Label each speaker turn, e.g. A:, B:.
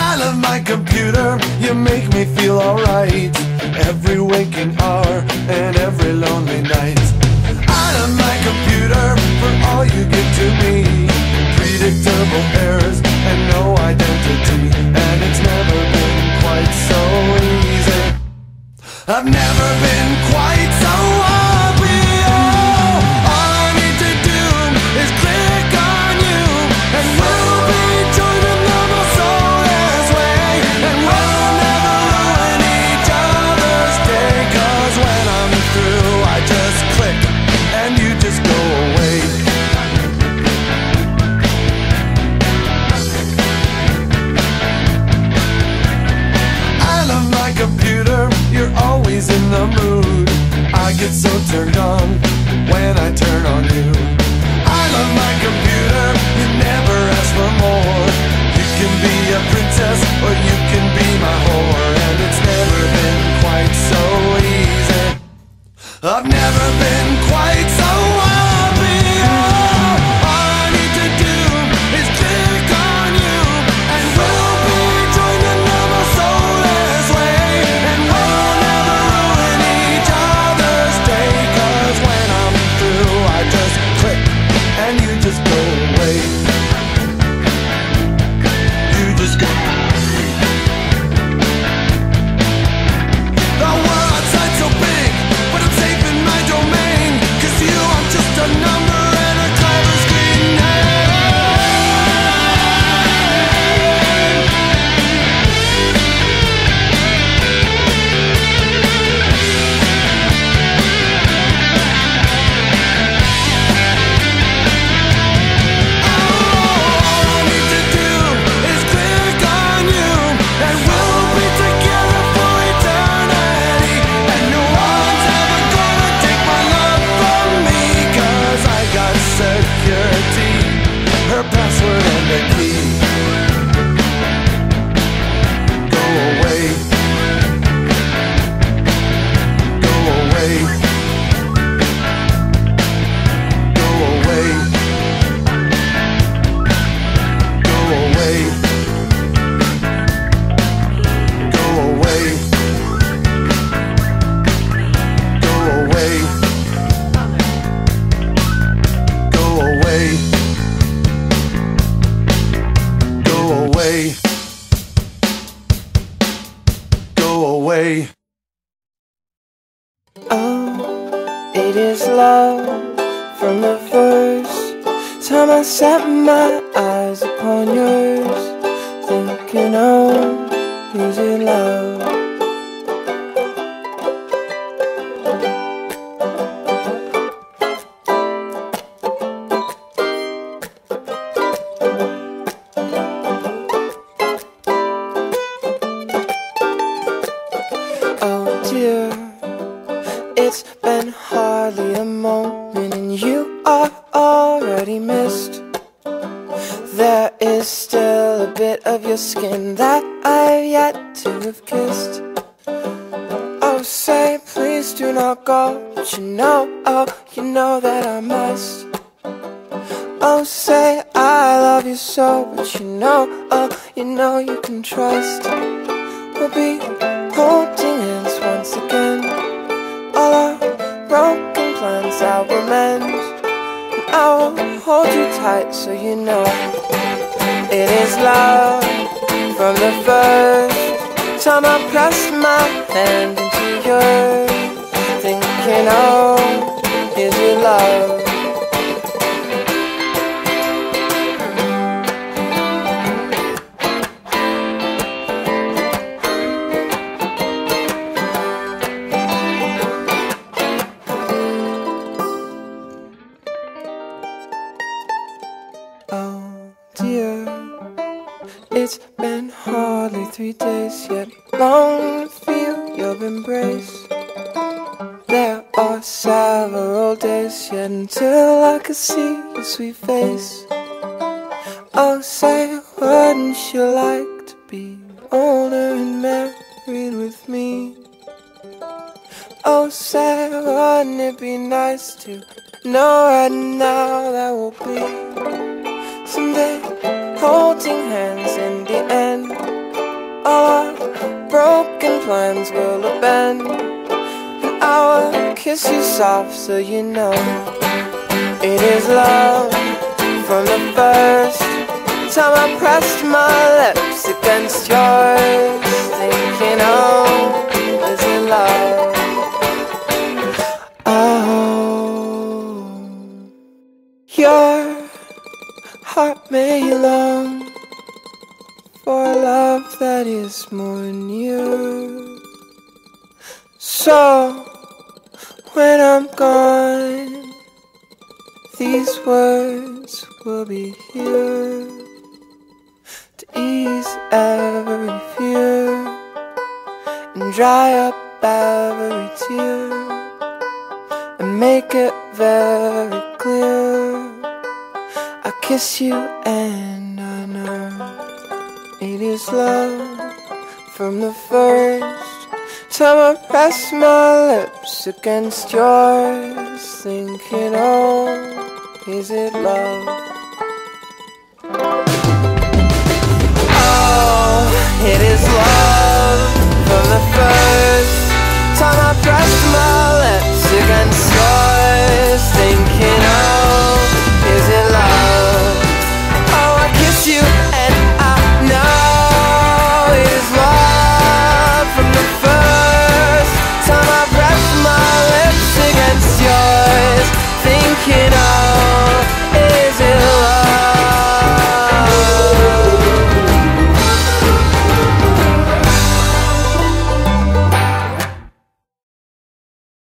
A: I love my computer, you make me feel alright. Every waking hour and every lonely night. I love my computer for all you give to me. Predictable I've never so turned Oh,
B: it is love from the first time I set my eyes upon yours, thinking, oh, is it love? Oh dear, it's been hardly a moment and you are already missed. There is still a bit of your skin that I've yet to have kissed. Oh, say please do not go, but you know, oh, you know that I must. Oh, say I love you so, but you know, oh, you know you can trust. We'll be holding I will hold you tight so you know it is love from the first time I pressed my hand into yours. Thinking, oh, is it love? Oh dear, it's been hardly three days yet. Long to feel your embrace. There are several days yet until I can see your sweet face. Oh, say Wouldn't you like to be older and married with me? Oh, say, wouldn't it be nice to know right now that we'll be someday holding hands in the end? All our broken plans will bend, and I will kiss you soft so you know it is love from the first time I pressed my lips against yours, thinking, oh, that is more you. So, when I'm gone, these words will be here to ease every fear and dry up every tear and make it very clear. I kiss you and I know it is love from the first time I press my lips against yours, thinking, oh, is it love? Oh, it is love from the first time I pressed